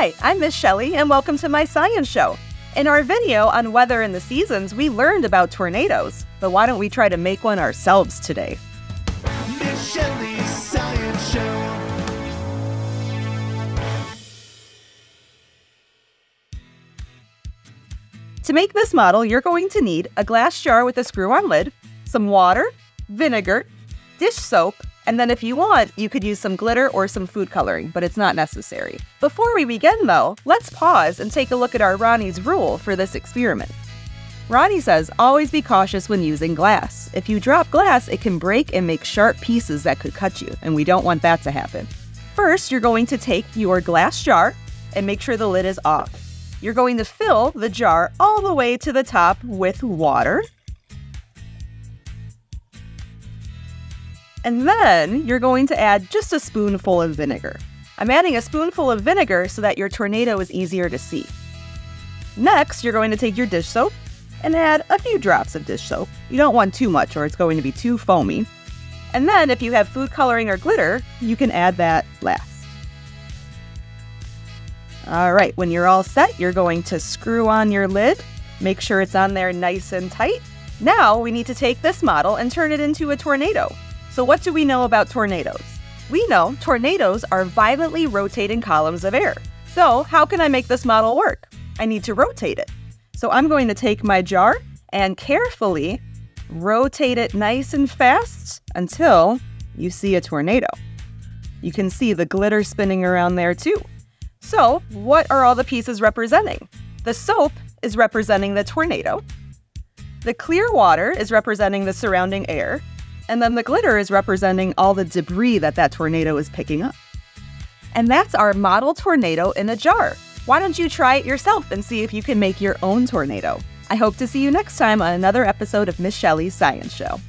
Hi, I'm Miss Shelley, and welcome to my science show. In our video on weather and the seasons, we learned about tornadoes, but why don't we try to make one ourselves today? Miss Shelley's Science Show. To make this model, you're going to need a glass jar with a screw-on lid, some water, vinegar, dish soap, and then if you want, you could use some glitter or some food coloring, but it's not necessary. Before we begin though, let's pause and take a look at our Ronnie's rule for this experiment. Ronnie says always be cautious when using glass. If you drop glass, it can break and make sharp pieces that could cut you, and we don't want that to happen. First, you're going to take your glass jar and make sure the lid is off. You're going to fill the jar all the way to the top with water. And then you're going to add just a spoonful of vinegar. I'm adding a spoonful of vinegar so that your tornado is easier to see. Next, you're going to take your dish soap and add a few drops of dish soap. You don't want too much or it's going to be too foamy. And then if you have food coloring or glitter, you can add that last. All right, when you're all set, you're going to screw on your lid. Make sure it's on there nice and tight. Now we need to take this model and turn it into a tornado. So what do we know about tornadoes? We know tornadoes are violently rotating columns of air. So how can I make this model work? I need to rotate it. So I'm going to take my jar and carefully rotate it nice and fast until you see a tornado. You can see the glitter spinning around there too. So, what are all the pieces representing? The soap is representing the tornado. The clear water is representing the surrounding air. And then the glitter is representing all the debris that that tornado is picking up. And that's our model tornado in a jar. Why don't you try it yourself and see if you can make your own tornado? I hope to see you next time on another episode of Miss Shelley's Science Show.